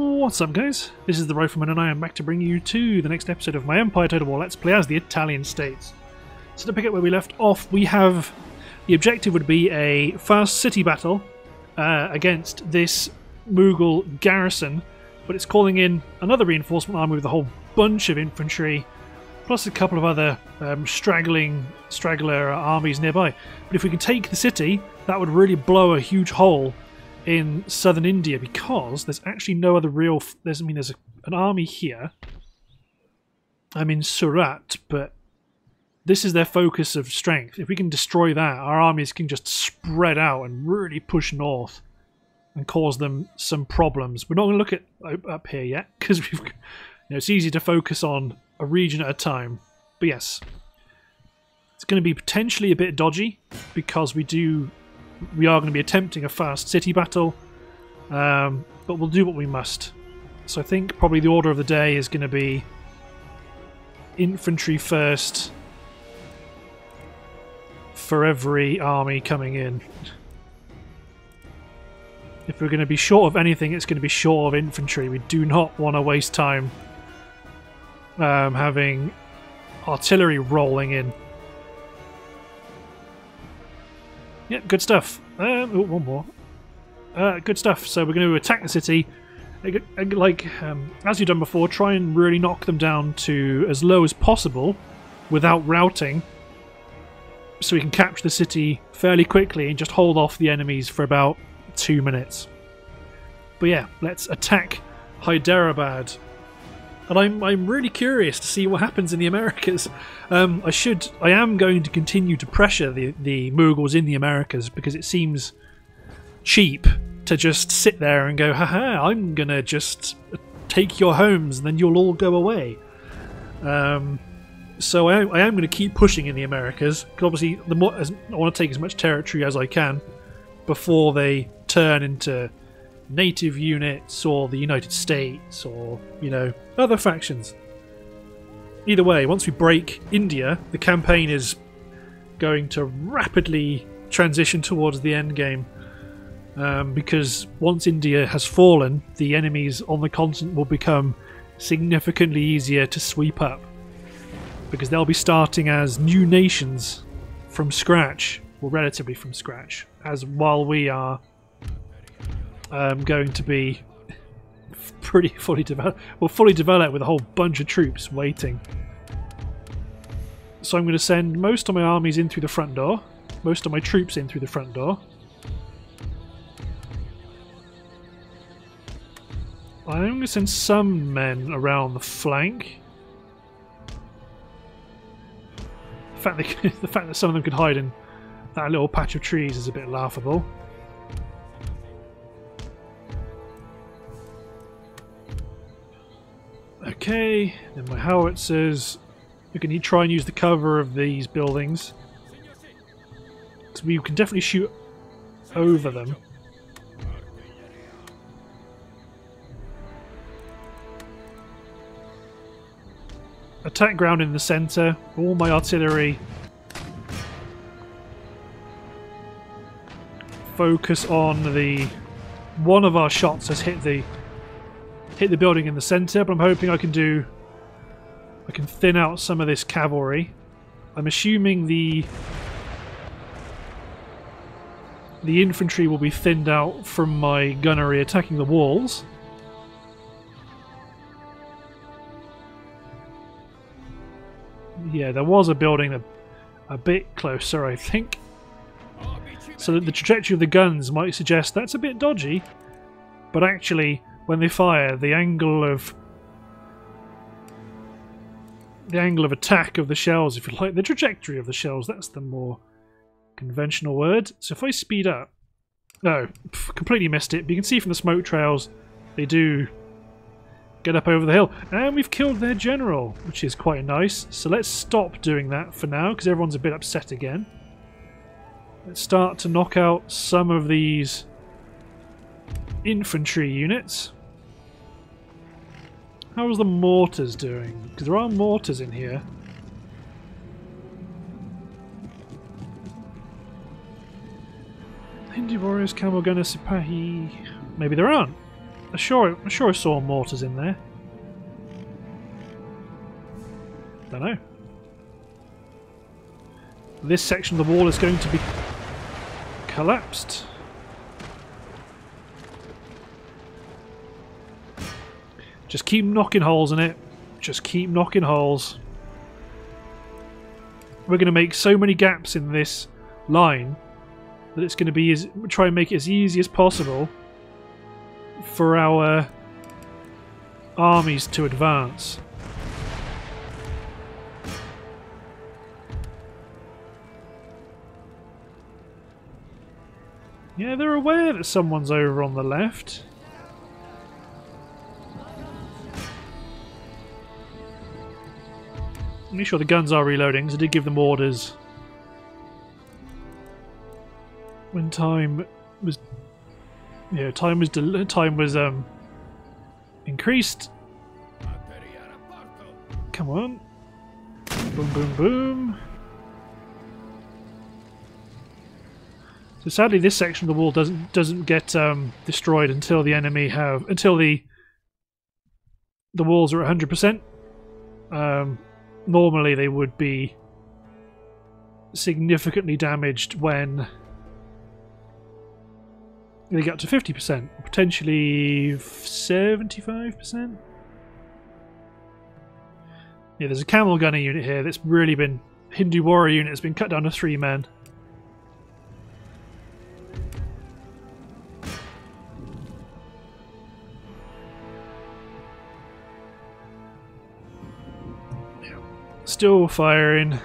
What's up guys? This is the Rifleman and I am back to bring you to the next episode of my Empire Total War Let's Play as the Italian States. So to pick up where we left off, we have... The objective would be a fast city battle uh, against this Mughal garrison, but it's calling in another reinforcement army with a whole bunch of infantry, plus a couple of other um, straggling straggler armies nearby. But if we can take the city, that would really blow a huge hole in southern India because there's actually no other real. There's I mean there's a, an army here. I'm in Surat, but this is their focus of strength. If we can destroy that, our armies can just spread out and really push north and cause them some problems. We're not going to look at up here yet because we've, you know, it's easy to focus on a region at a time. But yes, it's going to be potentially a bit dodgy because we do we are going to be attempting a fast city battle, um, but we'll do what we must. So I think probably the order of the day is going to be infantry first for every army coming in. If we're going to be short of anything, it's going to be short of infantry. We do not want to waste time um, having artillery rolling in. Yeah, good stuff. Um, oh, one more. Uh, good stuff. So we're going to attack the city. Like, um, as you've done before, try and really knock them down to as low as possible without routing so we can capture the city fairly quickly and just hold off the enemies for about two minutes. But yeah, let's attack Hyderabad and I'm I'm really curious to see what happens in the Americas. Um, I should I am going to continue to pressure the the Mughals in the Americas because it seems cheap to just sit there and go, haha, I'm gonna just take your homes and then you'll all go away. Um, so I, I am going to keep pushing in the Americas. Because obviously, the more as, I want to take as much territory as I can before they turn into native units or the United States or, you know, other factions. Either way, once we break India, the campaign is going to rapidly transition towards the end game. Um, because once India has fallen, the enemies on the continent will become significantly easier to sweep up. Because they'll be starting as new nations from scratch, or relatively from scratch, as while we are um, going to be pretty fully developed. Well, fully developed with a whole bunch of troops waiting. So I'm going to send most of my armies in through the front door. Most of my troops in through the front door. I'm going to send some men around the flank. The fact, they, the fact that some of them could hide in that little patch of trees is a bit laughable. Okay, then my howitzers. We can try and use the cover of these buildings. So we can definitely shoot over them. Attack ground in the centre. All my artillery. Focus on the... One of our shots has hit the hit the building in the centre, but I'm hoping I can do... I can thin out some of this cavalry. I'm assuming the... The infantry will be thinned out from my gunnery attacking the walls. Yeah, there was a building a, a bit closer, I think. So that the trajectory of the guns might suggest that's a bit dodgy. But actually, when they fire, the angle of the angle of attack of the shells, if you like, the trajectory of the shells, that's the more conventional word. So if I speed up, no, completely missed it, but you can see from the smoke trails, they do get up over the hill. And we've killed their general, which is quite nice. So let's stop doing that for now, because everyone's a bit upset again. Let's start to knock out some of these infantry units. How's the mortars doing? Because there are mortars in here. Hindu warriors, camel gunner, sipahi... Maybe there aren't. I'm sure, I'm sure I saw mortars in there. Don't know. This section of the wall is going to be collapsed. Just keep knocking holes in it. Just keep knocking holes. We're going to make so many gaps in this line that it's going to be as try and make it as easy as possible for our armies to advance. Yeah, they're aware that someone's over on the left. Make sure the guns are reloading, because I did give them orders when time was yeah time was time was um increased. Come on, boom, boom, boom. So sadly, this section of the wall doesn't doesn't get um, destroyed until the enemy have until the the walls are 100%. Um, normally, they would be significantly damaged when they get to 50%, potentially 75%. Yeah, there's a camel gunner unit here that's really been Hindu warrior unit has been cut down to three men. Still firing.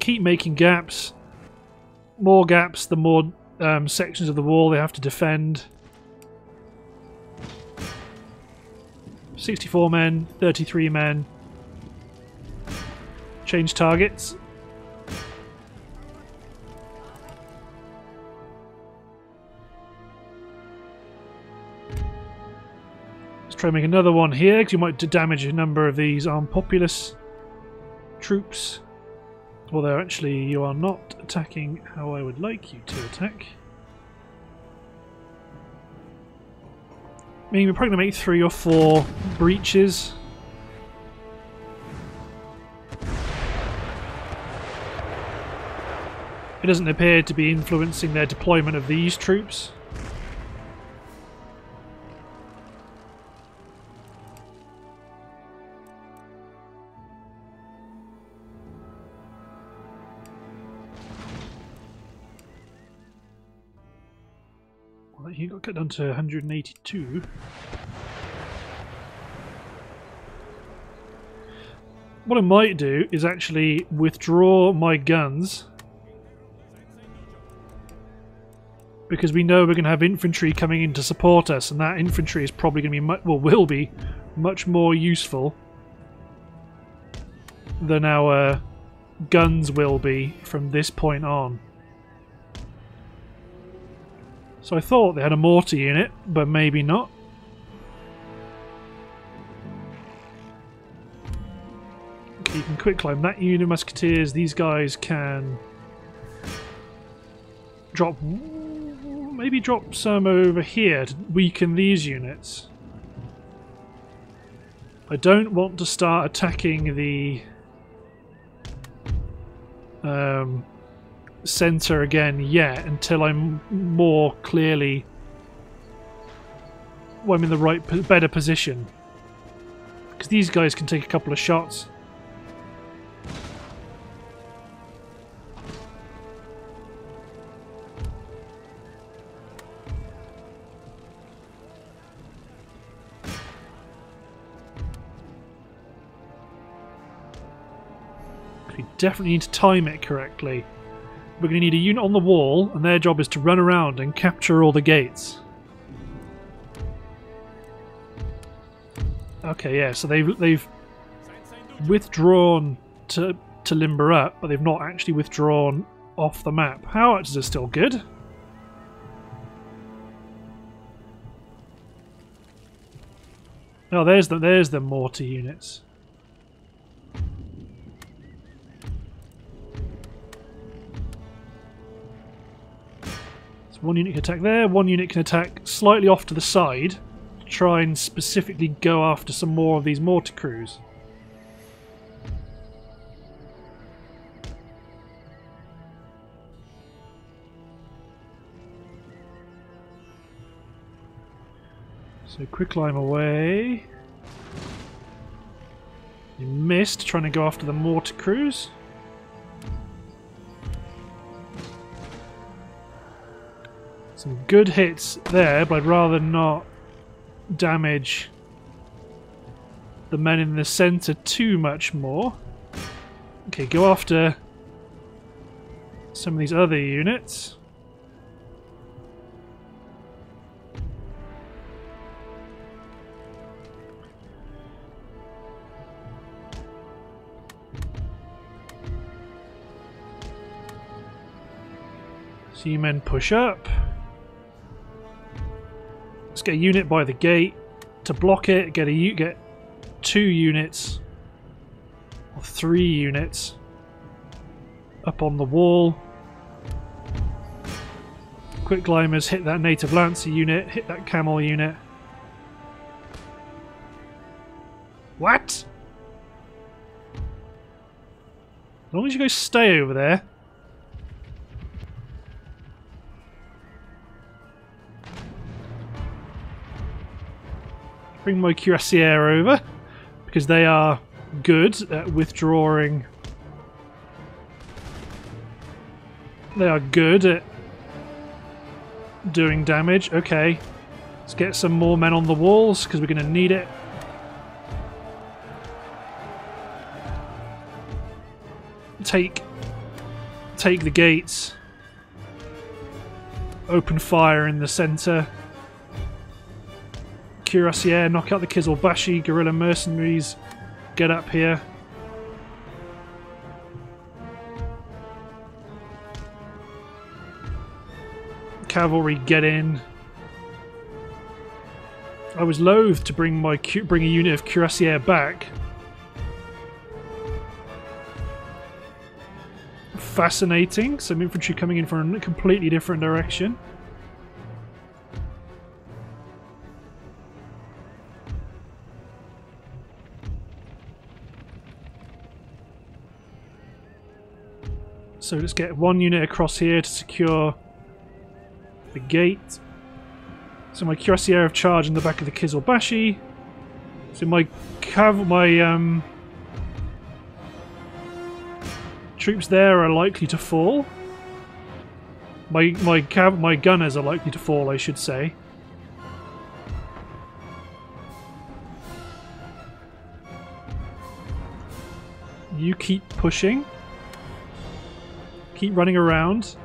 Keep making gaps. More gaps, the more um, sections of the wall they have to defend. 64 men, 33 men. Change targets. Try and make another one here, because you might damage a number of these armed populace troops. Although actually you are not attacking how I would like you to attack. I mean, we're probably going to make three or four breaches. It doesn't appear to be influencing their deployment of these troops. He got cut down to 182. What I might do is actually withdraw my guns because we know we're going to have infantry coming in to support us and that infantry is probably going to be, much, well will be, much more useful than our guns will be from this point on. So I thought they had a mortar unit, but maybe not. Okay, you can quick climb that unit musketeers. These guys can drop maybe drop some over here to weaken these units. I don't want to start attacking the um, center again yet until I'm more clearly well, I'm in the right better position. Because these guys can take a couple of shots. We definitely need to time it correctly we're going to need a unit on the wall, and their job is to run around and capture all the gates. Okay, yeah, so they've they've withdrawn to to limber up, but they've not actually withdrawn off the map. Howitzers are still good. Oh, there's the there's the mortar units. One unit can attack there, one unit can attack slightly off to the side to try and specifically go after some more of these mortar crews. So quick climb away. You missed trying to go after the mortar crews. Some good hits there, but I'd rather not damage the men in the centre too much more. Okay, go after some of these other units. See men push up. Let's get a unit by the gate to block it. Get a get two units or three units up on the wall. Quick climbers hit that native lancer unit. Hit that camel unit. What? As long as you guys stay over there. Bring my cuirassier over because they are good at withdrawing. They are good at doing damage. Okay, let's get some more men on the walls because we're going to need it. Take, take the gates. Open fire in the centre. Cuirassier, knock out the Kizilbashi, guerrilla mercenaries, get up here. Cavalry, get in. I was loath to bring my bring a unit of Cuirassier back. Fascinating. Some infantry coming in from a completely different direction. So let's get one unit across here to secure the gate. So my cuirassier of charge in the back of the Kizilbashi. So my cav my um, troops there are likely to fall. My my cav my gunners are likely to fall, I should say. You keep pushing. Keep running around.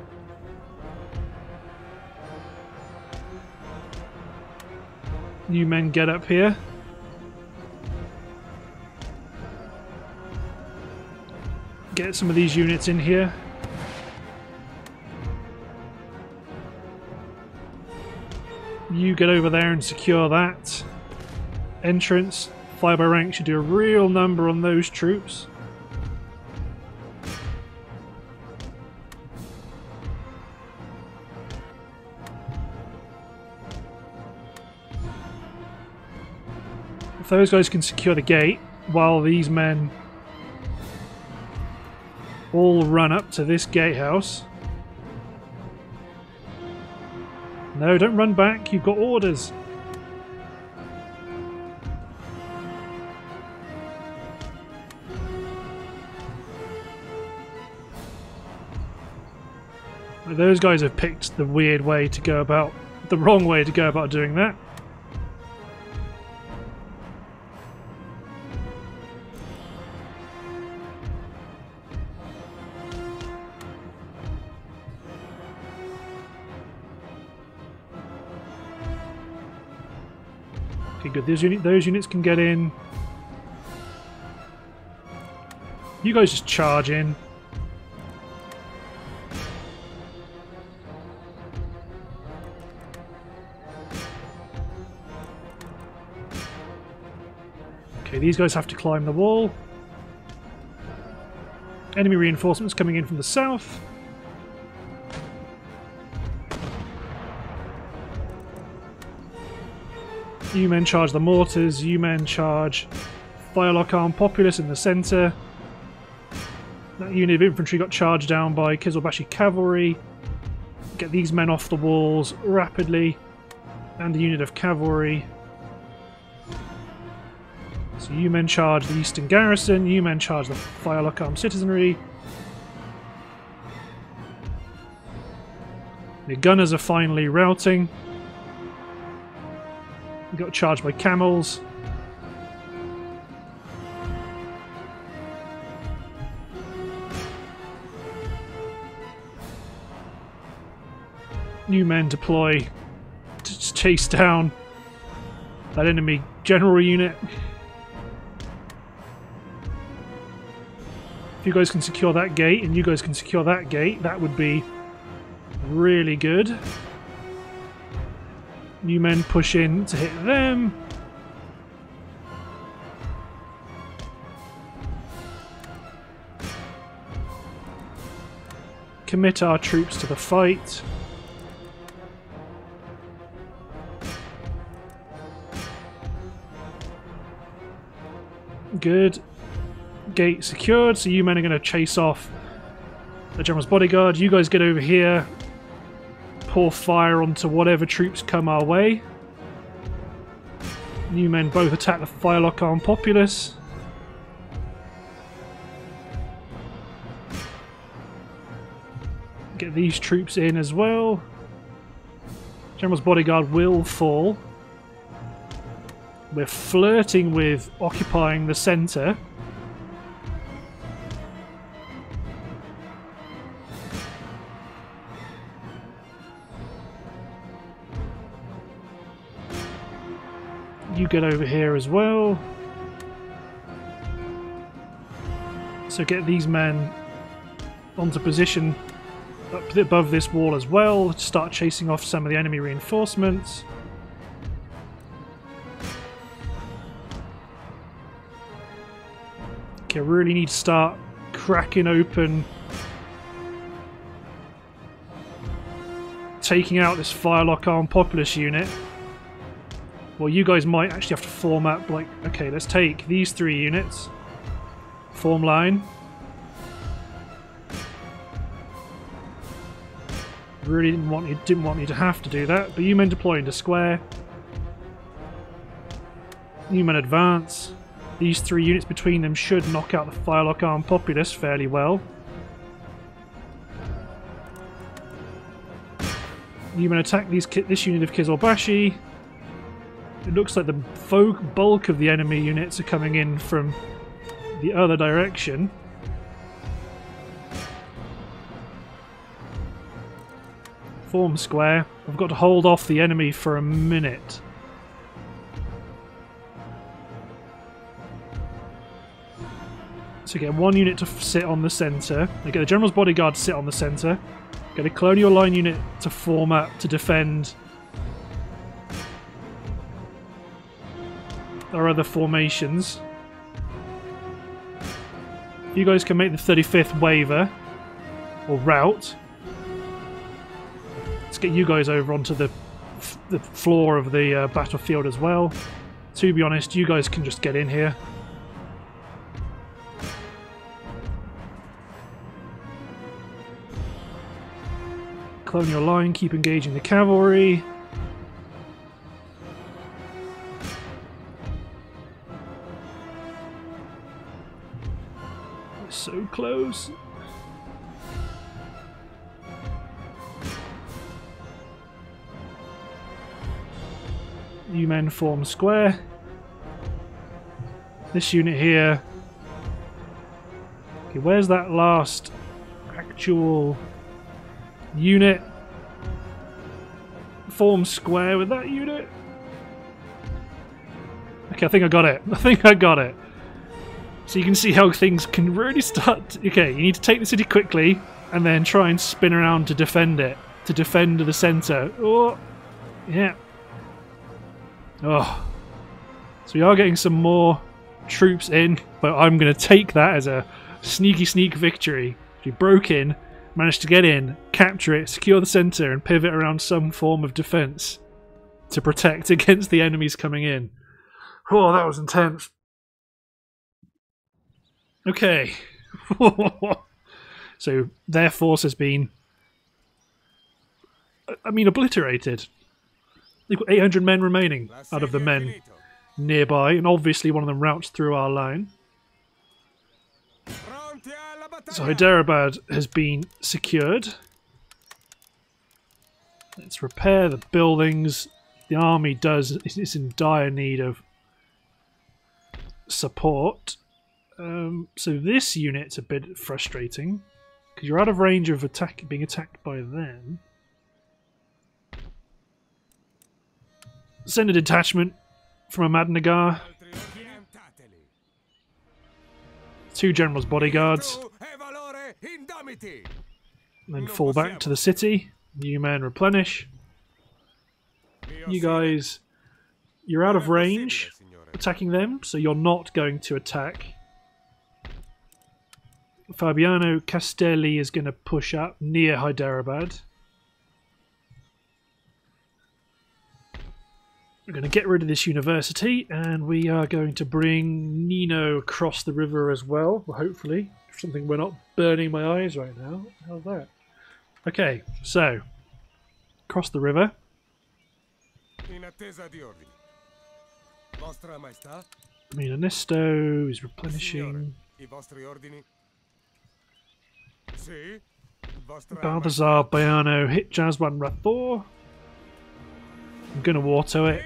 New men get up here. Get some of these units in here. You get over there and secure that. Entrance. Fire by rank should do a real number on those troops. If those guys can secure the gate, while these men all run up to this gatehouse. No, don't run back. You've got orders. Those guys have picked the weird way to go about, the wrong way to go about doing that. Those, uni those units can get in. You guys just charge in. Okay, these guys have to climb the wall. Enemy reinforcements coming in from the south. You men charge the mortars. You men charge Firelock Arm Populace in the centre. That unit of infantry got charged down by Kizilbashi cavalry. Get these men off the walls rapidly. And a unit of cavalry. So you men charge the eastern garrison. You men charge the Firelock Arm citizenry. The gunners are finally routing. Got charged by camels. New men deploy to chase down that enemy general unit. If you guys can secure that gate and you guys can secure that gate, that would be really good. New men push in to hit them. Commit our troops to the fight. Good. Gate secured, so you men are going to chase off the General's bodyguard. You guys get over here. Pour fire onto whatever troops come our way. New men both attack the Firelock Arm Populace. Get these troops in as well. General's bodyguard will fall. We're flirting with occupying the centre. You get over here as well. So get these men onto position up above this wall as well. Start chasing off some of the enemy reinforcements. Okay, really need to start cracking open taking out this Firelock Arm Populace unit. Well, you guys might actually have to form up, like, okay, let's take these three units. Form line. Really didn't want you didn't want me to have to do that, but you men deploy into square. You men advance. These three units between them should knock out the Firelock Arm Populace fairly well. You men attack these this unit of Kizilbashi. It looks like the bulk of the enemy units are coming in from the other direction. Form square. I've got to hold off the enemy for a minute. So get one unit to sit on the centre. Get the General's Bodyguard to sit on the centre. Get a Colonial Line unit to form up to defend our other formations. You guys can make the 35th waver or route. Let's get you guys over onto the the floor of the uh, battlefield as well. To be honest, you guys can just get in here. Colonial line, keep engaging the cavalry. So close. You men form square. This unit here. Okay, where's that last actual unit? Form square with that unit. Okay, I think I got it. I think I got it. So you can see how things can really start. Okay, you need to take the city quickly and then try and spin around to defend it. To defend the centre. Oh, yeah. Oh. So we are getting some more troops in, but I'm going to take that as a sneaky sneak victory. We broke in, managed to get in, capture it, secure the centre, and pivot around some form of defence. to protect against the enemies coming in. Oh, that was intense. Okay. so their force has been, I mean, obliterated. They've got 800 men remaining out of the men nearby, and obviously one of them routes through our line. So Hyderabad has been secured. Let's repair the buildings. The army does is in dire need of support. Um, so this unit's a bit frustrating because you're out of range of attack being attacked by them. Send a detachment from Ahmadnagar. Two generals' bodyguards. And Then fall back to the city. New men replenish. You guys, you're out of range attacking them, so you're not going to attack. Fabiano Castelli is going to push up near Hyderabad. We're going to get rid of this university and we are going to bring Nino across the river as well, hopefully. Something we're not burning my eyes right now. How's that? Okay, so cross the river. Milanisto is replenishing. Baldassar, Bayano, hit Jaswan Rathor. I'm going to water it.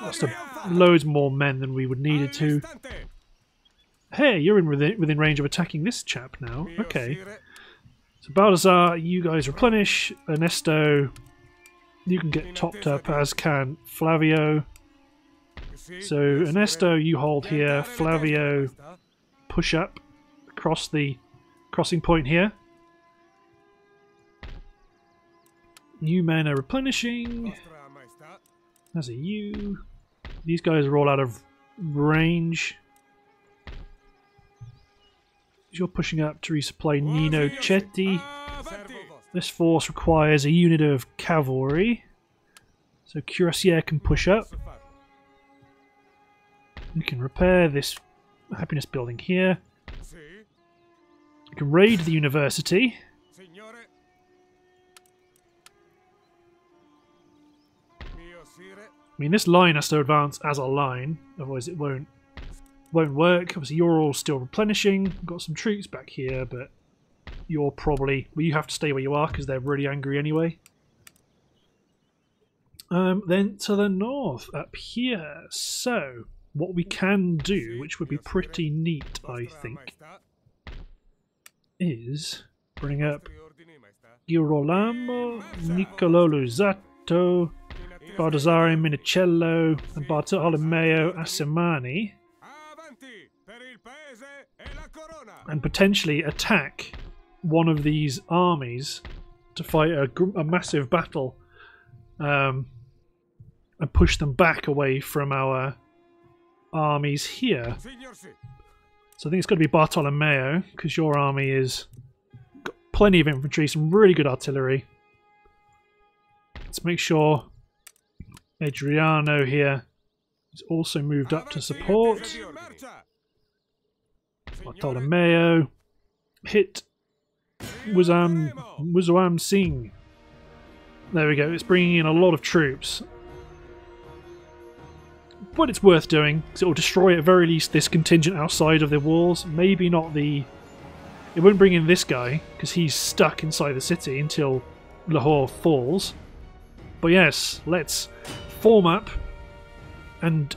Lost a, loads more men than we would needed to. Hey, you're in within, within range of attacking this chap now. Okay. So Baldassar, you guys replenish. Ernesto, you can get topped up, as can Flavio. So Ernesto, you hold here. Flavio, push up across the crossing point here. New men are replenishing. There's a U. These guys are all out of range. You're pushing up to resupply Nino Chetti. This force requires a unit of cavalry. So Cuirassier can push up. You can repair this happiness building here. You can raid the university. I mean, this line has to advance as a line, otherwise it won't won't work. Obviously, you're all still replenishing. Got some troops back here, but you're probably well. You have to stay where you are because they're really angry anyway. Um, then to the north, up here. So, what we can do, which would be pretty neat, I think, is bring up Girolamo, Niccolò Luzzatto, Baldassare Minicello and Bartolomeo Assemani and potentially attack one of these armies to fight a, a massive battle um, and push them back away from our armies here. So I think it's got to be Bartolomeo because your army is got plenty of infantry, some really good artillery. Let's make sure Adriano here is also moved up to support. Bartolomeo hit Wuzam Wuzam Singh. There we go. It's bringing in a lot of troops. But it's worth doing because it will destroy at very least this contingent outside of the walls. Maybe not the. It won't bring in this guy because he's stuck inside the city until Lahore falls. But yes, let's form up and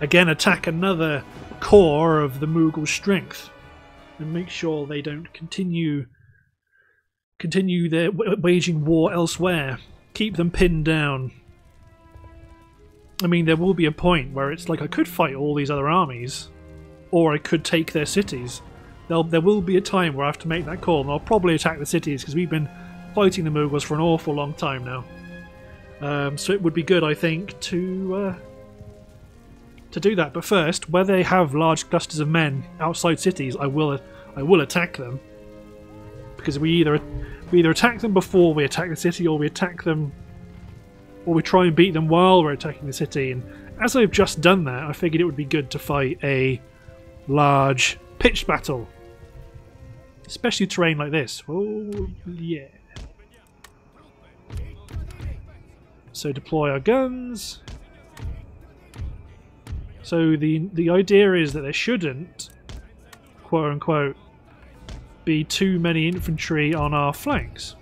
again attack another core of the Mughal strength and make sure they don't continue continue their waging war elsewhere. Keep them pinned down. I mean, there will be a point where it's like I could fight all these other armies, or I could take their cities. There'll, there will be a time where I have to make that call, and I'll probably attack the cities because we've been fighting the Mughals for an awful long time now. Um, so it would be good, I think, to uh, to do that. But first, where they have large clusters of men outside cities, I will I will attack them because we either we either attack them before we attack the city, or we attack them or we try and beat them while we're attacking the city. And as I've just done that, I figured it would be good to fight a large pitched battle, especially terrain like this. Oh yeah. So deploy our guns. So the the idea is that there shouldn't, quote unquote, be too many infantry on our flanks.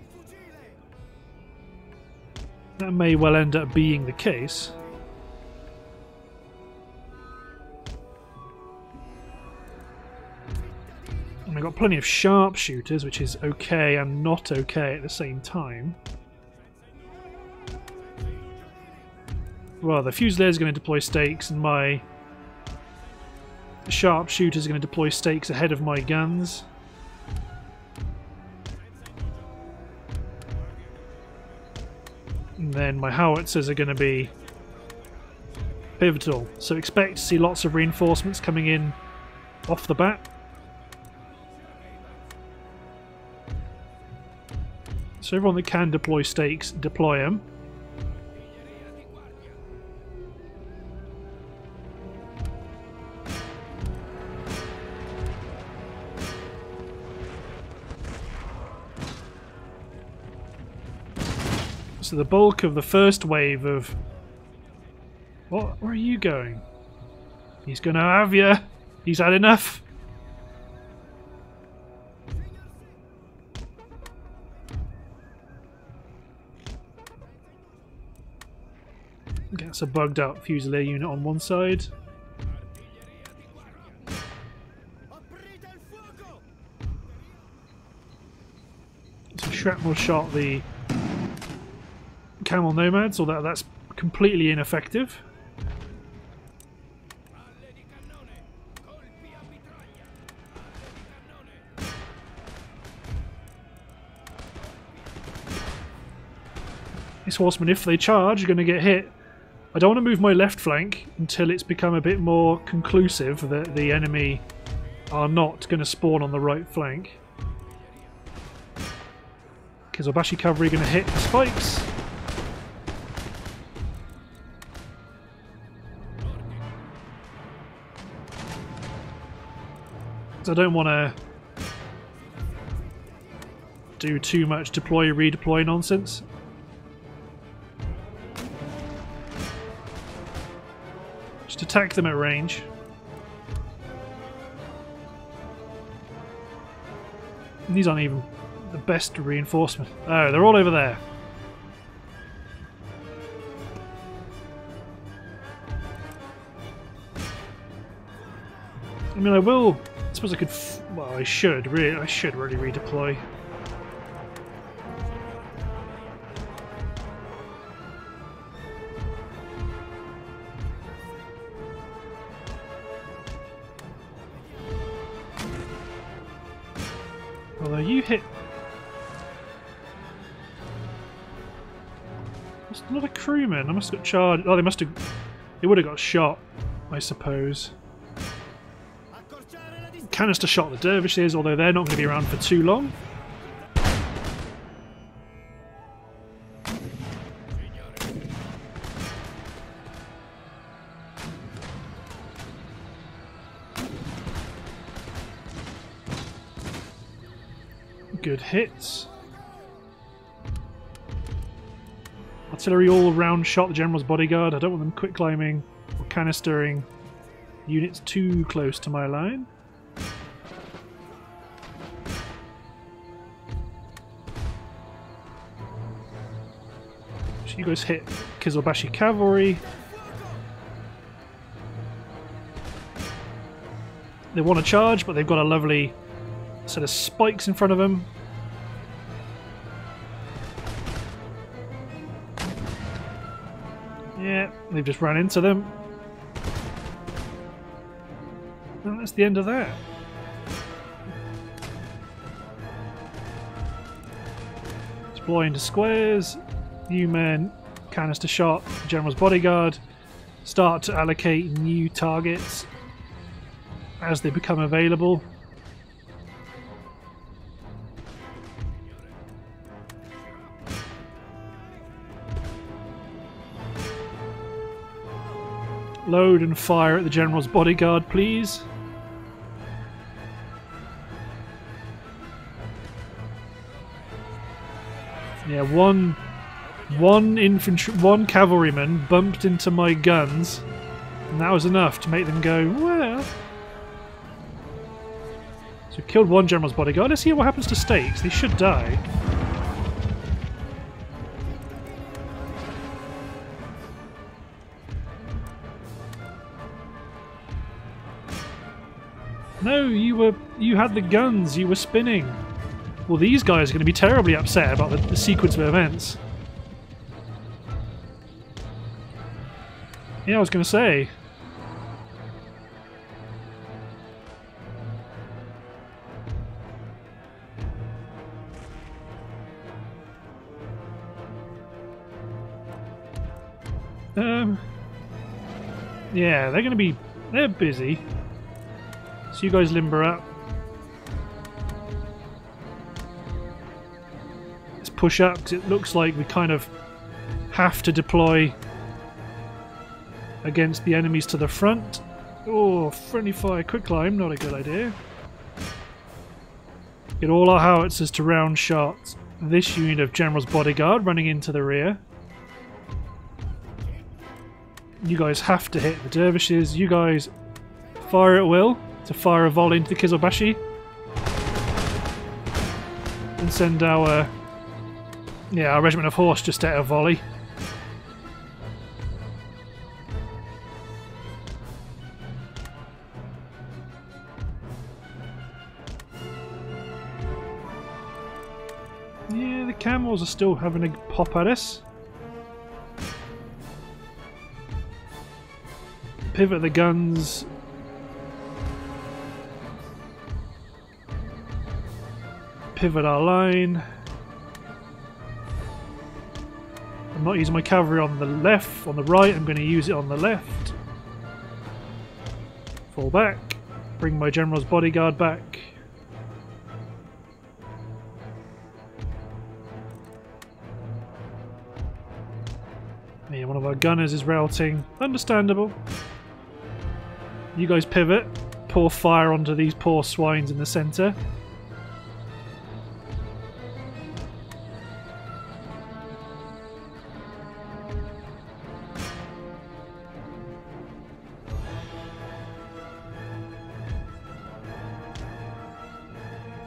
That may well end up being the case. And I've got plenty of sharpshooters, which is okay and not okay at the same time. Well, the Fusilier is going to deploy stakes, and my sharpshooter is going to deploy stakes ahead of my guns. And then my howitzers are going to be pivotal. So expect to see lots of reinforcements coming in off the bat. So everyone that can deploy stakes, deploy them. So the bulk of the first wave of... What? Where are you going? He's gonna have you. He's had enough. Gets a bugged out Fusilier unit on one side. Shrapnel shot the camel nomads, although that's completely ineffective. These horsemen, if they charge, are going to get hit. I don't want to move my left flank until it's become a bit more conclusive that the enemy are not going to spawn on the right flank. Because Kizilbashi cavalry going to hit the spikes. I don't want to do too much deploy redeploy nonsense. Just attack them at range. And these aren't even the best reinforcement. Oh, they're all over there. I mean, I will suppose I could. well, I should really. I should really redeploy. Although you hit. That's not a crewman. I must have got charged. Oh, they must have. They would have got shot, I suppose canister shot the dervishes, although they're not going to be around for too long. Good hits. Artillery all round shot the general's bodyguard. I don't want them quick climbing or canistering units too close to my line. You guys hit Kizilbashi Cavalry. They want to charge, but they've got a lovely set of spikes in front of them. Yeah, they've just run into them. And that's the end of that. Deploy into squares new men, canister shot, general's bodyguard, start to allocate new targets as they become available. Load and fire at the General's bodyguard, please. Yeah, one one infantry one cavalryman bumped into my guns and that was enough to make them go, well. So we killed one general's bodyguard. Let's hear what happens to stakes. They should die. No, you were you had the guns, you were spinning. Well, these guys are going to be terribly upset about the, the sequence of events. Yeah, I was going to say. Um. Yeah, they're going to be... They're busy. So you guys limber up. Let's push up because it looks like we kind of have to deploy against the enemies to the front. Oh, friendly fire quicklime, not a good idea. Get all our howitzers to round shots. This unit of General's bodyguard running into the rear. You guys have to hit the dervishes. You guys fire at will to fire a volley into the Kizilbashi. And send our yeah, our regiment of horse just at a volley. Are still having a pop at us. Pivot the guns. Pivot our line. I'm not using my cavalry on the left, on the right, I'm going to use it on the left. Fall back. Bring my general's bodyguard back. Gunners is routing. Understandable. You guys pivot, pour fire onto these poor swines in the centre.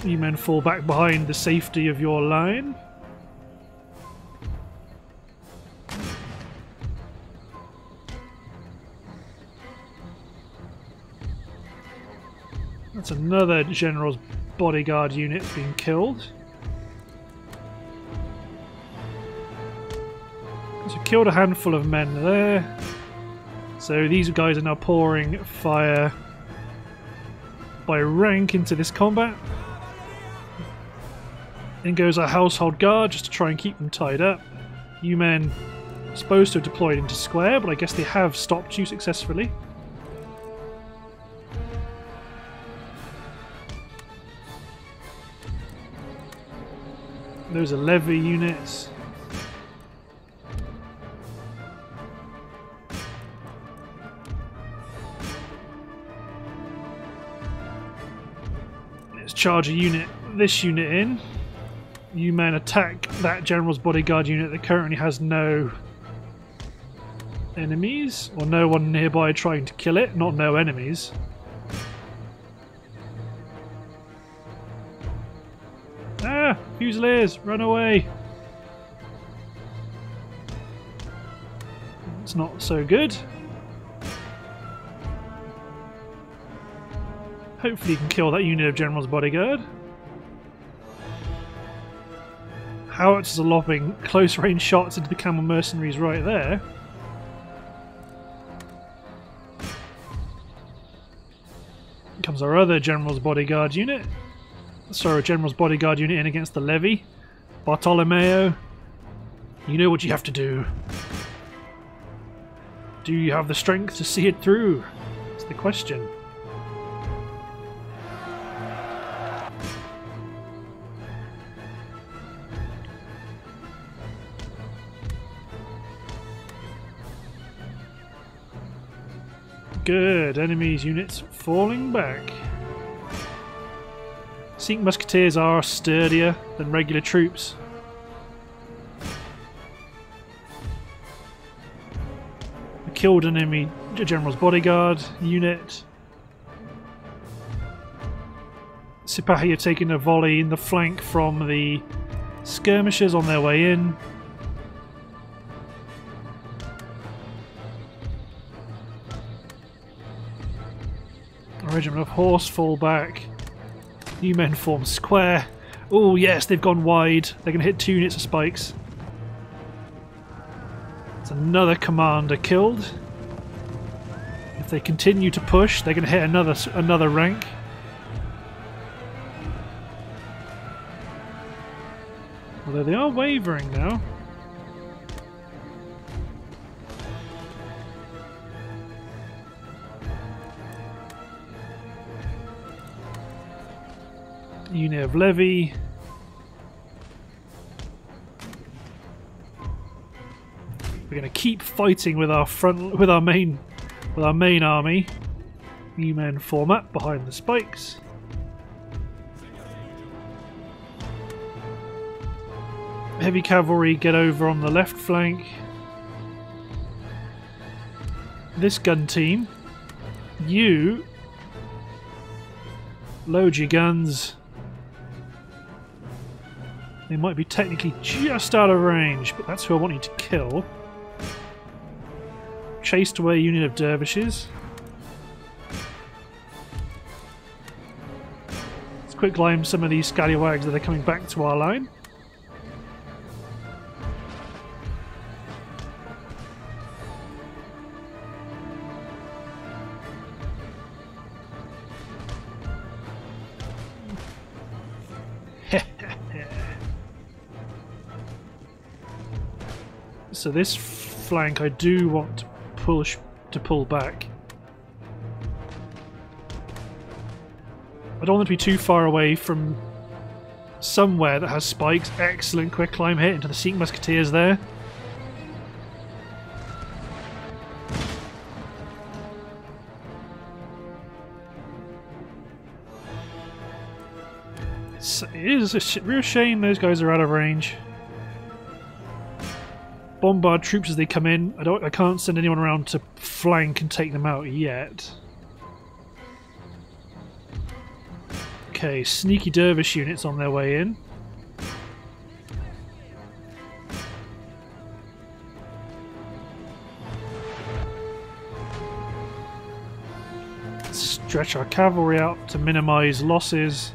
You men fall back behind the safety of your line. Another general's bodyguard unit being killed. So killed a handful of men there. So these guys are now pouring fire by rank into this combat. In goes our household guard just to try and keep them tied up. You men supposed to have deployed into square, but I guess they have stopped you successfully. Those are levy units. Let's charge a unit, this unit in. You men attack that general's bodyguard unit that currently has no enemies, or no one nearby trying to kill it, not no enemies. Fusiliers, run away! It's not so good. Hopefully you can kill that unit of General's Bodyguard. Howitzers are lobbing close range shots into the camel mercenaries right there. comes our other General's Bodyguard unit. Sorry, General's Bodyguard unit in against the levy. Bartolomeo, you know what you have to do. Do you have the strength to see it through? That's the question. Good. Enemies units falling back. Sikh musketeers are sturdier than regular troops. I killed an enemy general's bodyguard unit. Sipahi taken a volley in the flank from the skirmishers on their way in. Regiment of horse fall back. New men form square. Oh yes, they've gone wide. They're going to hit two units of spikes. It's another commander killed. If they continue to push, they're going to hit another another rank. Although they are wavering now. Unit of Levy. We're going to keep fighting with our front, with our main, with our main army. New men form up behind the spikes. Heavy cavalry get over on the left flank. This gun team, you load your guns. They might be technically just out of range, but that's who I want you to kill. Chased away a unit of dervishes. Let's quick lime some of these scallywags that are coming back to our line. So this flank I do want to push to pull back. I don't want to be too far away from somewhere that has spikes. Excellent quicklime hit into the Sikh Musketeers there. it is a real shame those guys are out of range bombard troops as they come in. I don't I can't send anyone around to flank and take them out yet. Okay, sneaky dervish units on their way in. Stretch our cavalry out to minimize losses.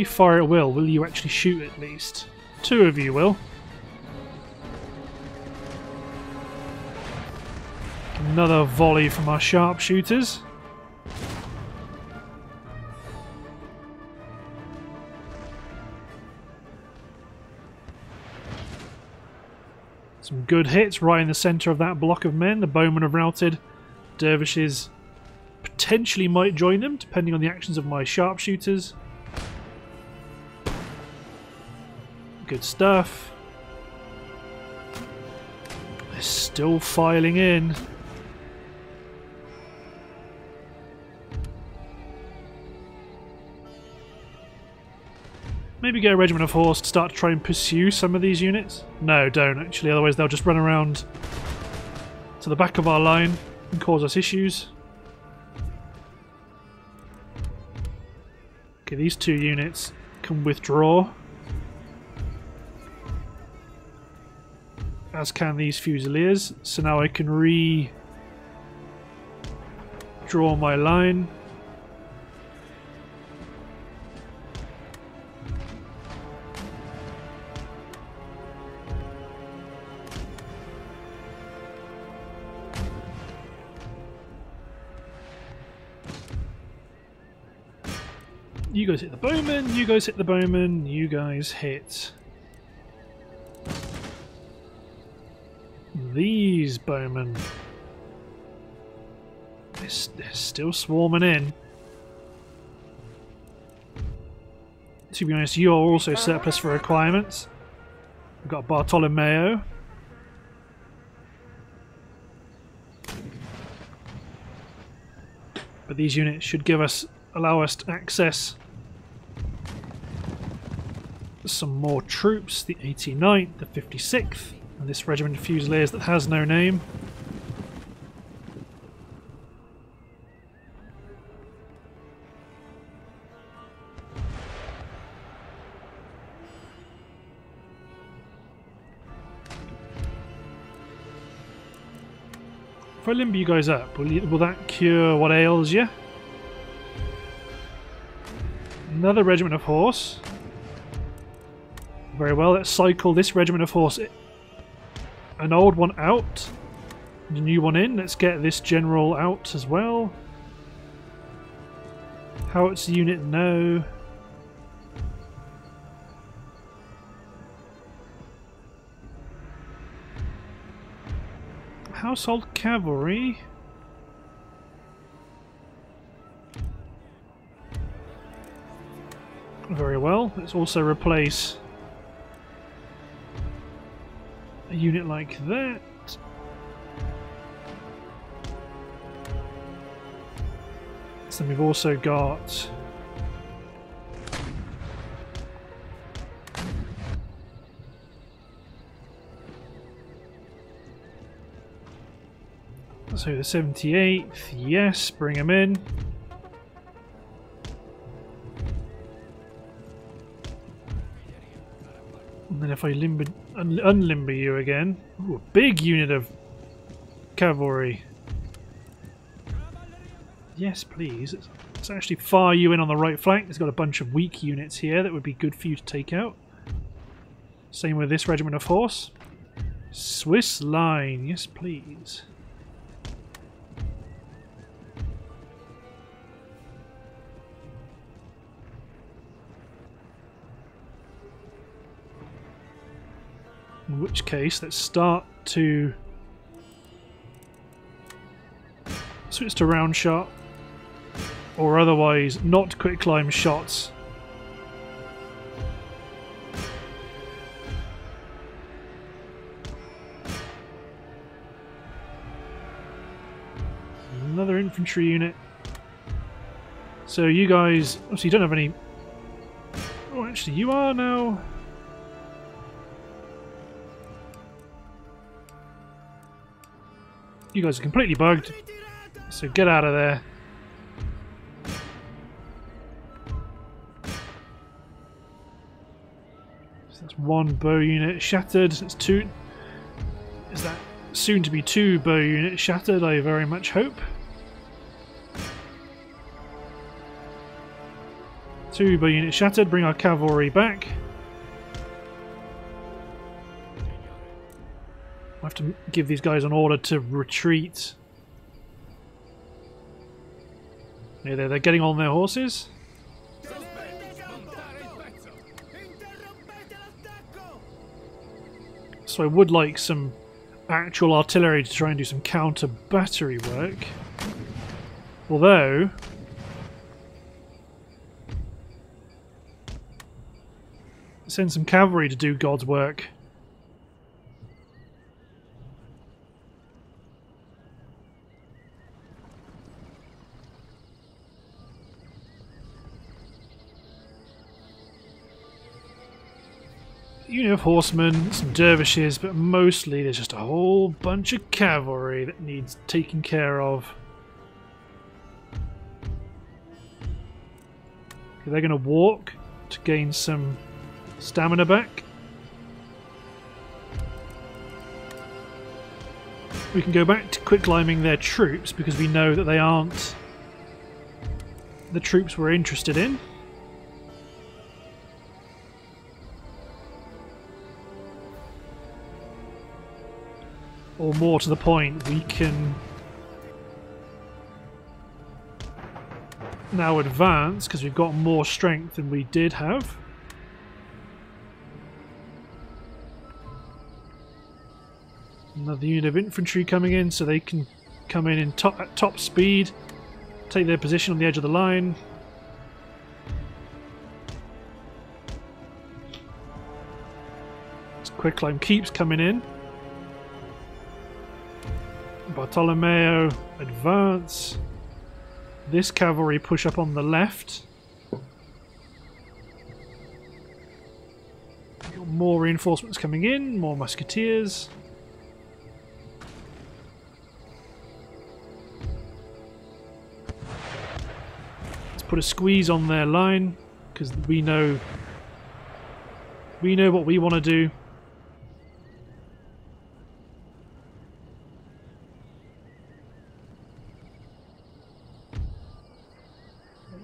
You fire at will, will you actually shoot at least? Two of you will. Another volley from our sharpshooters. Some good hits right in the centre of that block of men. The bowmen have routed. Dervishes potentially might join them, depending on the actions of my sharpshooters. Good stuff. They're still filing in. Maybe get a regiment of horse to start to try and pursue some of these units? No, don't actually, otherwise they'll just run around to the back of our line and cause us issues. Okay, these two units can withdraw. As can these Fusiliers. So now I can re draw my line. You guys hit the bowman, you guys hit the bowman, you guys hit these bowmen. They're it's still swarming in. To be honest, you are also surplus for requirements. We've got Bartolomeo. But these units should give us allow us to access some more troops, the 89th, the 56th, and this regiment of Fusiliers that has no name. If I limber you guys up, will, you, will that cure what ails you? Another regiment of horse. Very well, let's cycle this regiment of horse. An old one out. A new one in. Let's get this general out as well. How Howitzer unit, no. Household cavalry. Very well. Let's also replace unit like that. So we've also got So the 78th, yes, bring him in. And if I limber, un unlimber you again, Ooh, a big unit of cavalry. Yes, please. Let's actually fire you in on the right flank. It's got a bunch of weak units here that would be good for you to take out. Same with this regiment of horse. Swiss line, yes please. In which case, let's start to switch to round shot, or otherwise not quicklime shots. Another infantry unit. So you guys, obviously you don't have any... Oh, actually you are now... You guys are completely bugged, so get out of there. So that's one bow unit shattered. It's two. Is that soon to be two bow units shattered? I very much hope. Two bow units shattered. Bring our cavalry back. To give these guys an order to retreat. Yeah, they're, they're getting on their horses. So I would like some actual artillery to try and do some counter battery work. Although... Send some cavalry to do God's work. Unit of horsemen, some dervishes, but mostly there's just a whole bunch of cavalry that needs taking care of. Okay, they're going to walk to gain some stamina back. We can go back to quick liming their troops because we know that they aren't the troops we're interested in. Or more to the point, we can now advance because we've got more strength than we did have. Another unit of infantry coming in so they can come in, in top, at top speed, take their position on the edge of the line. Quicklime keeps coming in. Bartolomeo advance. This cavalry push up on the left. More reinforcements coming in, more musketeers. Let's put a squeeze on their line because we know we know what we want to do.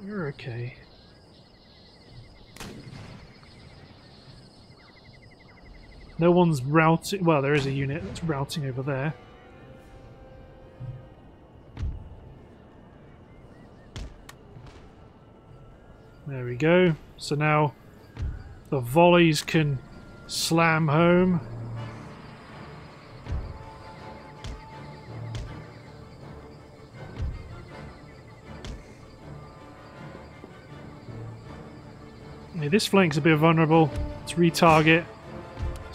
You're okay. No one's routing. Well, there is a unit that's routing over there. There we go. So now the volleys can slam home. Yeah, this flank's a bit vulnerable. Let's retarget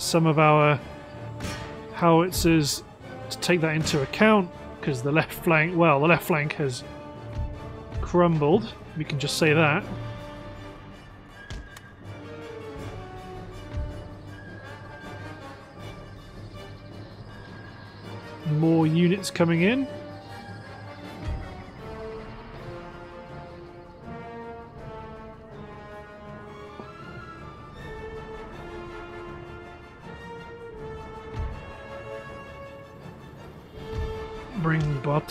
some of our howitzers to take that into account because the left flank, well, the left flank has crumbled. We can just say that. More units coming in.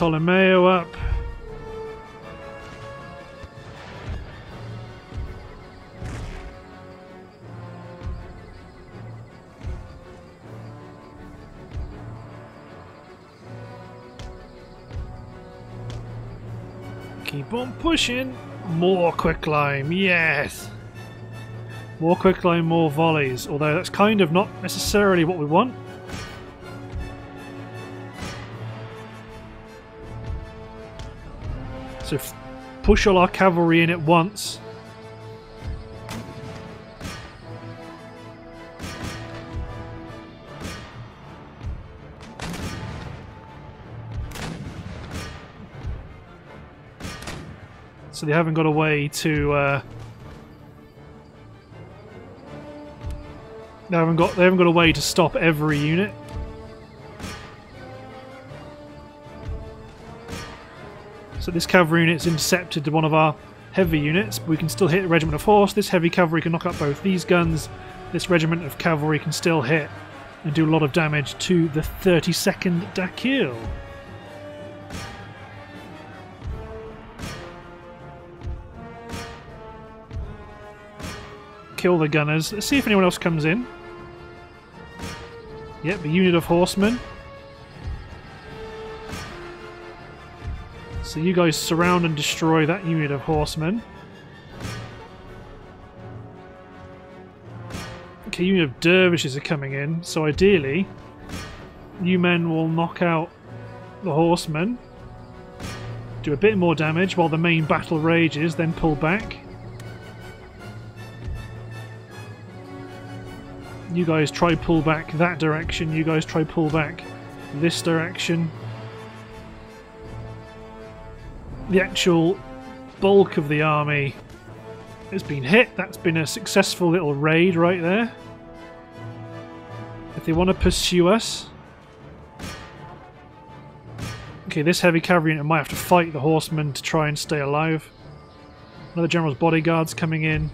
Bring up. Keep on pushing. More quicklime, yes. More quicklime, more volleys. Although that's kind of not necessarily what we want. So push all our cavalry in at once. So they haven't got a way to. Uh, they haven't got. They haven't got a way to stop every unit. So this cavalry unit's intercepted to one of our heavy units, but we can still hit a regiment of horse. This heavy cavalry can knock out both these guns. This regiment of cavalry can still hit and do a lot of damage to the 32nd Dakil. Kill the gunners. Let's see if anyone else comes in. Yep, a unit of horsemen. So you guys surround and destroy that unit of horsemen. Okay, unit of dervishes are coming in, so ideally you men will knock out the horsemen, do a bit more damage while the main battle rages, then pull back. You guys try pull back that direction, you guys try pull back this direction. The actual bulk of the army has been hit. That's been a successful little raid right there. If they want to pursue us... Okay, this heavy cavalry unit might have to fight the horsemen to try and stay alive. Another general's bodyguards coming in.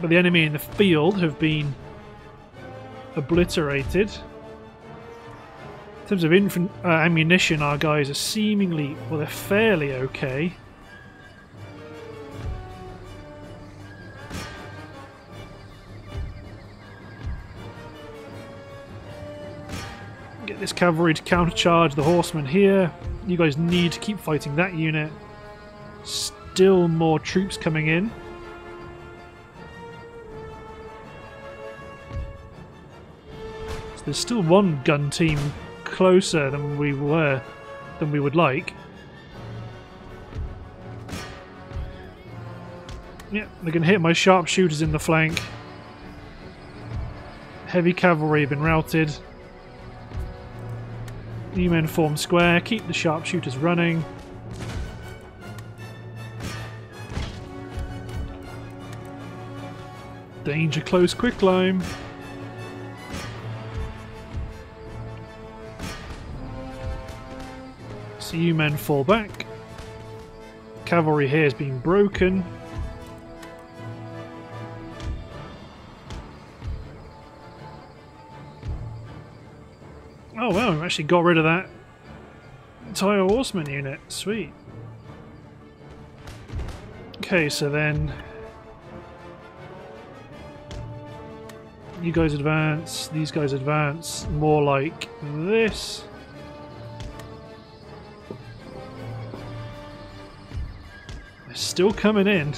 But the enemy in the field have been obliterated terms of uh, ammunition, our guys are seemingly, well, they're fairly okay. Get this cavalry to countercharge the horsemen here. You guys need to keep fighting that unit. Still more troops coming in. So there's still one gun team closer than we were, than we would like. Yeah, they can hit my sharpshooters in the flank. Heavy cavalry have been routed. New men form square, keep the sharpshooters running. Danger close quicklime. So you men fall back. Cavalry here is being broken. Oh wow, we actually got rid of that entire horseman unit. Sweet. Okay, so then you guys advance, these guys advance, more like this. Still coming in.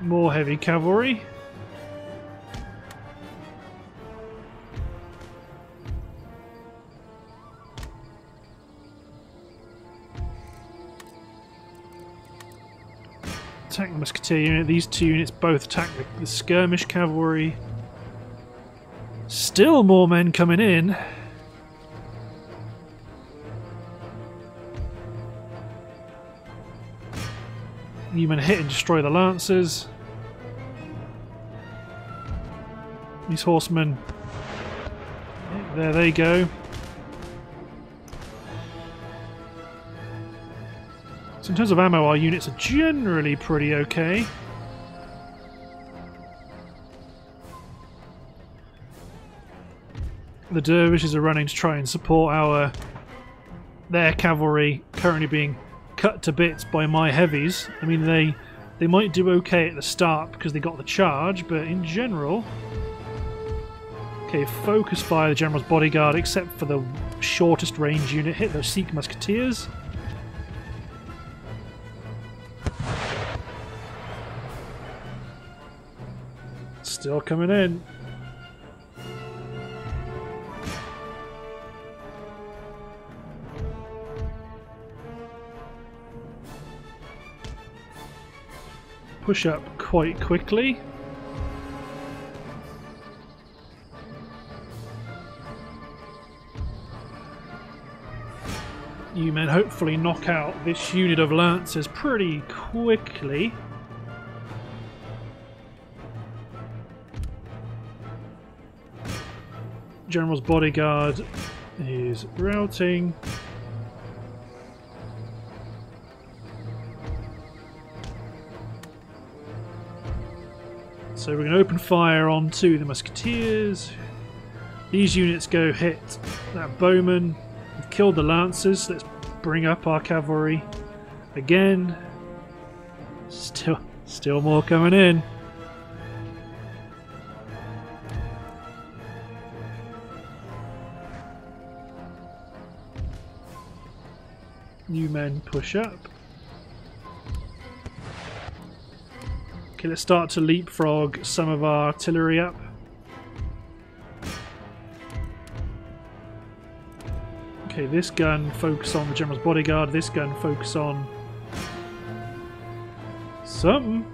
More heavy cavalry. attack the musketeer unit. These two units both attack the, the skirmish cavalry. Still more men coming in. You men hit and destroy the lancers. These horsemen. There they go. So in terms of ammo, our units are generally pretty okay. The dervishes are running to try and support our their cavalry, currently being cut to bits by my heavies. I mean, they they might do okay at the start because they got the charge, but in general... Okay, focus fire the General's bodyguard, except for the shortest range unit. Hit those Sikh musketeers. Still coming in. Push up quite quickly. You men hopefully knock out this unit of lancers pretty quickly. General's bodyguard is routing. So we're going to open fire onto the musketeers. These units go hit that bowman. We've killed the lancers. Let's bring up our cavalry again. Still, still more coming in. New men push up. Okay, let's start to leapfrog some of our artillery up. Okay, this gun focus on the General's bodyguard, this gun focus on something.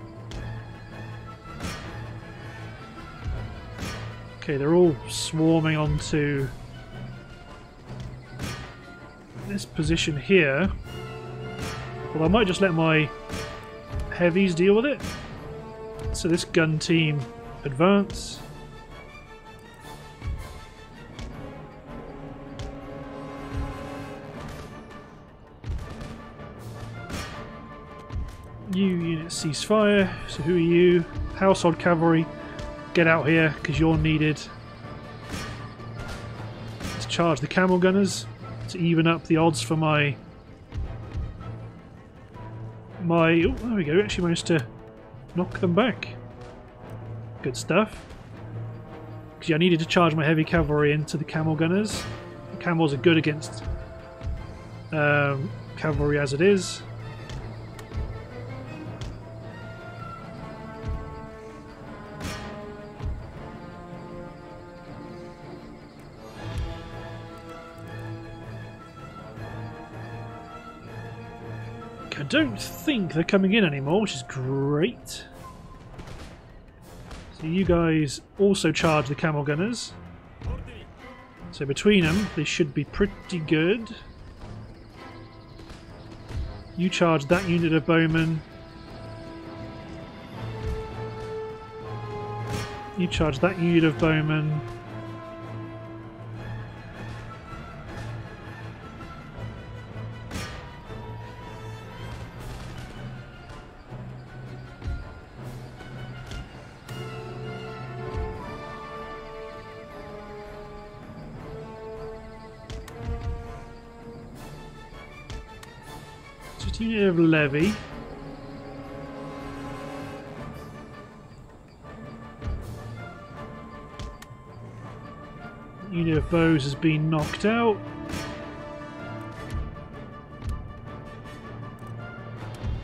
Okay, they're all swarming onto this position here. Well, I might just let my heavies deal with it. So this gun team advance. You unit cease fire. So who are you? Household cavalry. Get out here because you're needed. Let's charge the camel gunners to even up the odds for my my oh there we go actually managed to knock them back. Good stuff. Because I needed to charge my heavy cavalry into the camel gunners. The camels are good against um, cavalry as it is don't think they're coming in anymore, which is great. So you guys also charge the camel gunners. So between them, they should be pretty good. You charge that unit of bowmen. You charge that unit of bowmen. Has been knocked out.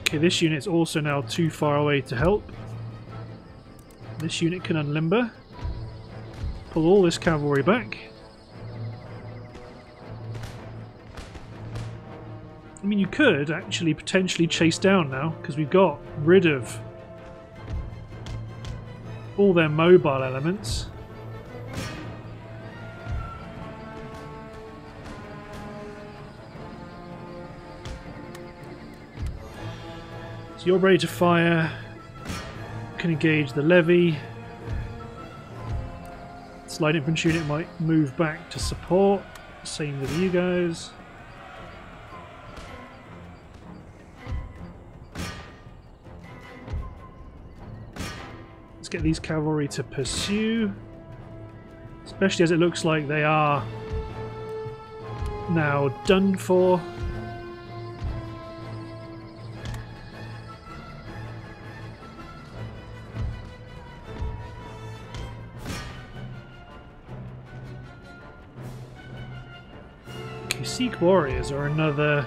Okay, this unit's also now too far away to help. This unit can unlimber. Pull all this cavalry back. I mean, you could actually potentially chase down now, because we've got rid of all their mobile elements. You're ready to fire. Can engage the levy. Slide infantry unit might move back to support. Same with you guys. Let's get these cavalry to pursue. Especially as it looks like they are now done for. Warriors are another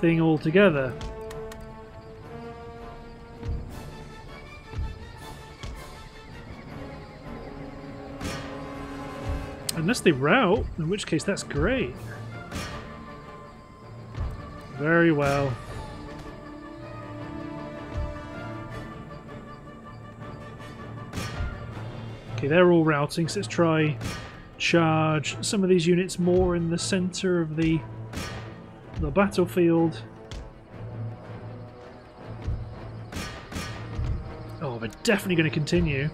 thing altogether. Unless they route, in which case that's great. Very well. Okay, they're all routing, so let's try charge some of these units more in the center of the the battlefield. Oh, they're definitely going to continue.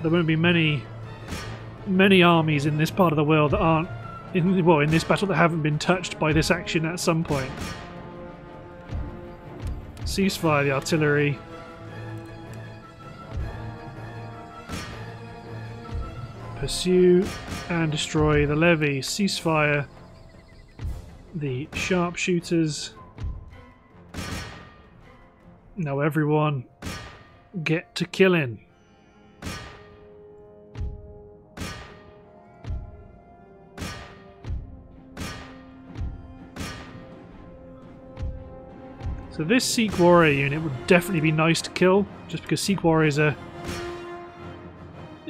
there won't be many many armies in this part of the world that aren't in well in this battle that haven't been touched by this action at some point. Ceasefire the artillery. Pursue and destroy the levy. Ceasefire the sharpshooters. Now everyone get to killing. So this Sikh warrior unit would definitely be nice to kill, just because Sikh warriors are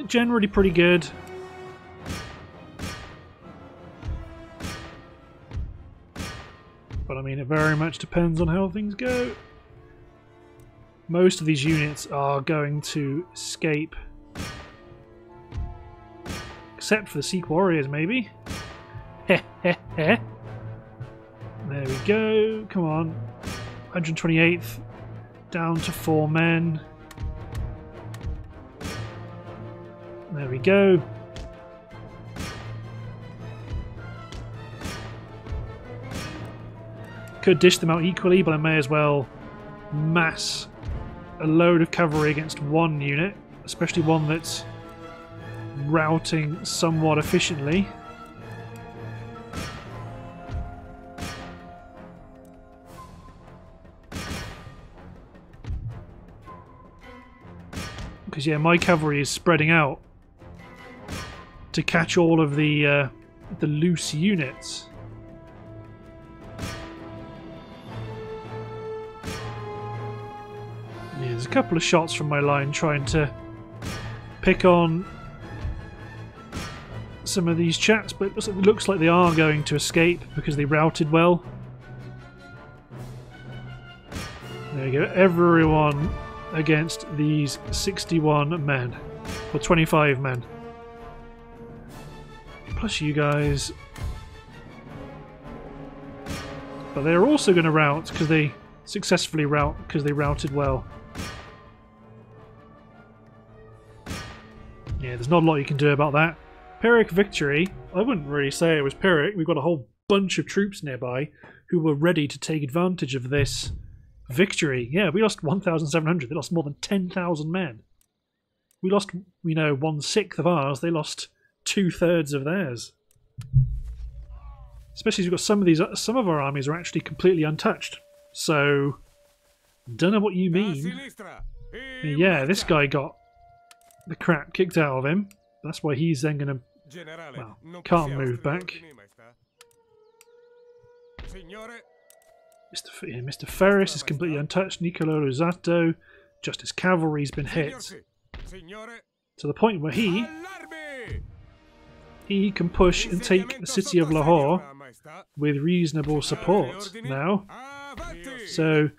generally pretty good. I mean, it very much depends on how things go. Most of these units are going to escape. Except for the Sikh warriors, maybe. Heh heh heh. There we go. Come on. 128th down to four men. There we go. Could dish them out equally, but I may as well mass a load of cavalry against one unit, especially one that's routing somewhat efficiently. Because, yeah, my cavalry is spreading out to catch all of the, uh, the loose units. A couple of shots from my line trying to pick on some of these chaps, but it looks, it looks like they are going to escape because they routed well. There you go. Everyone against these 61 men. Or 25 men. Plus you guys. But they're also going to rout because they successfully rout because they routed well. Yeah, there's not a lot you can do about that. Pyrrhic victory. I wouldn't really say it was Pyrrhic. We've got a whole bunch of troops nearby who were ready to take advantage of this victory. Yeah, we lost 1,700. They lost more than 10,000 men. We lost, you know, one sixth of ours. They lost two thirds of theirs. Especially as we've got some of these, some of our armies are actually completely untouched. So, don't know what you mean. Yeah, this guy got the crap kicked out of him. That's why he's then going to, well, can't move back. Mr. F yeah, Mr. Ferris is completely untouched. Niccolo Luzzatto, just his cavalry's been hit to the point where he he can push and take the city of Lahore with reasonable support now. So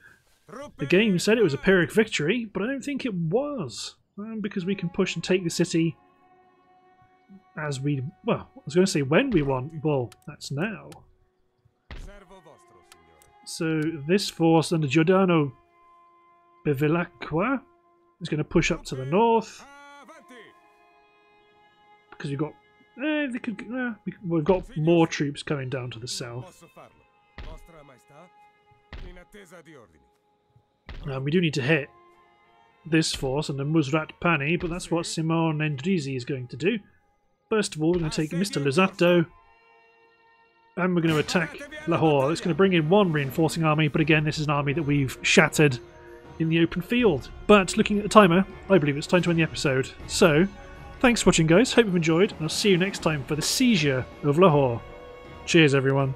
the game said it was a Pyrrhic victory, but I don't think it was because we can push and take the city as we well. I was going to say when we want. Well, that's now. So this force under Giordano Bevilacqua is going to push up to the north because we've got eh, they could, eh, we've got more troops coming down to the south. Um, we do need to hit this force under Musrat Pani, but that's what mm-hmm. Simone Endrizi is going to do. First of all, we're going to take Mr. Luzzatto and we're going to attack Lahore. It's going to bring in one reinforcing army, but again, this is an army that we've shattered in the open field. But looking at the timer, I believe it's time to end the episode. So, thanks for watching, guys. Hope you've enjoyed, and I'll see you next time for the seizure of Lahore. Cheers, everyone.